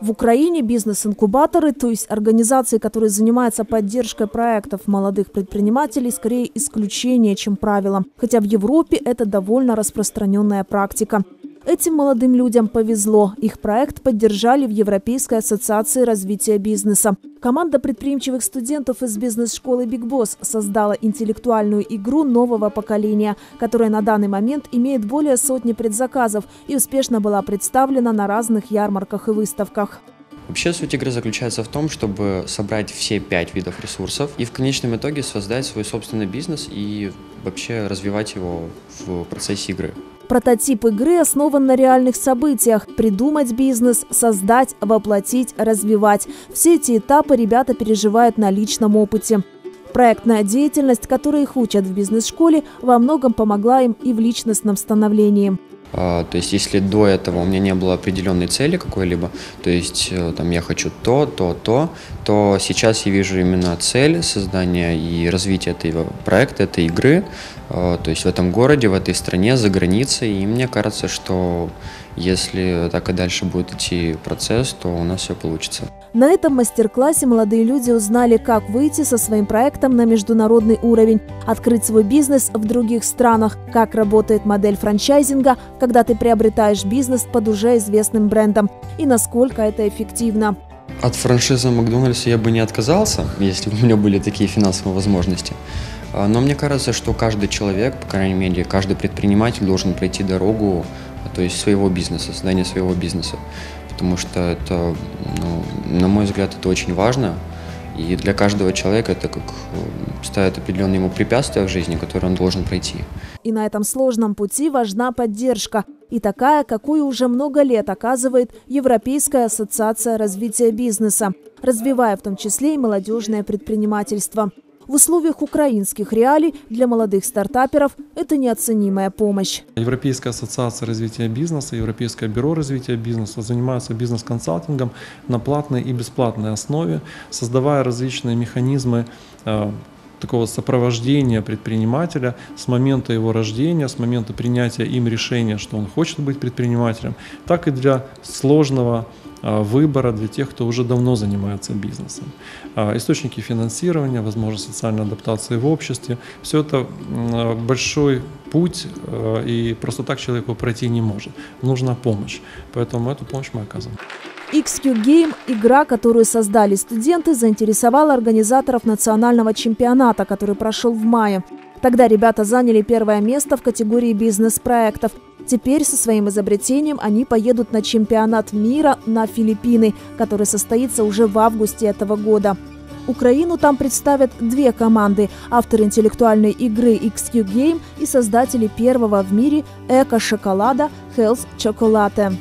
В Украине бизнес-инкубаторы, то есть организации, которые занимаются поддержкой проектов молодых предпринимателей, скорее исключение, чем правило. Хотя в Европе это довольно распространенная практика. Этим молодым людям повезло. Их проект поддержали в Европейской ассоциации развития бизнеса. Команда предприимчивых студентов из бизнес-школы Big Boss создала интеллектуальную игру нового поколения, которая на данный момент имеет более сотни предзаказов и успешно была представлена на разных ярмарках и выставках. Вообще суть игры заключается в том, чтобы собрать все пять видов ресурсов и в конечном итоге создать свой собственный бизнес и вообще развивать его в процессе игры. Прототип игры основан на реальных событиях. Придумать бизнес, создать, воплотить, развивать. Все эти этапы ребята переживают на личном опыте. Проектная деятельность, которую их учат в бизнес-школе, во многом помогла им и в личностном становлении. А, то есть, если до этого у меня не было определенной цели какой-либо, то есть э, там я хочу то, то, то, то сейчас я вижу именно цель создания и развития этого проекта, этой игры, то есть в этом городе, в этой стране, за границей. И мне кажется, что если так и дальше будет идти процесс, то у нас все получится. На этом мастер-классе молодые люди узнали, как выйти со своим проектом на международный уровень, открыть свой бизнес в других странах, как работает модель франчайзинга, когда ты приобретаешь бизнес под уже известным брендом, и насколько это эффективно. От франшизы Макдональдса я бы не отказался, если бы у меня были такие финансовые возможности. А, но мне кажется, что каждый человек, по крайней мере, каждый предприниматель должен пройти дорогу, то есть своего бизнеса, создания своего бизнеса. Потому что это, ну, на мой взгляд, это очень важно. И для каждого человека это как э, ставит определенные ему препятствия в жизни, которые он должен пройти. И на этом сложном пути важна поддержка. И такая, какую уже много лет оказывает Европейская ассоциация развития бизнеса, развивая в том числе и молодежное предпринимательство. В условиях украинских реалий для молодых стартаперов это неоценимая помощь. Европейская ассоциация развития бизнеса, Европейское бюро развития бизнеса занимаются бизнес-консалтингом на платной и бесплатной основе, создавая различные механизмы э, такого сопровождения предпринимателя с момента его рождения, с момента принятия им решения, что он хочет быть предпринимателем, так и для сложного выбора для тех, кто уже давно занимается бизнесом. А, источники финансирования, возможность социальной адаптации в обществе, все это большой путь, и просто так человек его пройти не может. Нужна помощь, поэтому эту помощь мы оказываем. XQ Game – игра, которую создали студенты, заинтересовала организаторов национального чемпионата, который прошел в мае. Тогда ребята заняли первое место в категории бизнес-проектов. Теперь со своим изобретением они поедут на чемпионат мира на Филиппины, который состоится уже в августе этого года. Украину там представят две команды – автор интеллектуальной игры XQ Game и создатели первого в мире эко-шоколада Health Chocolate.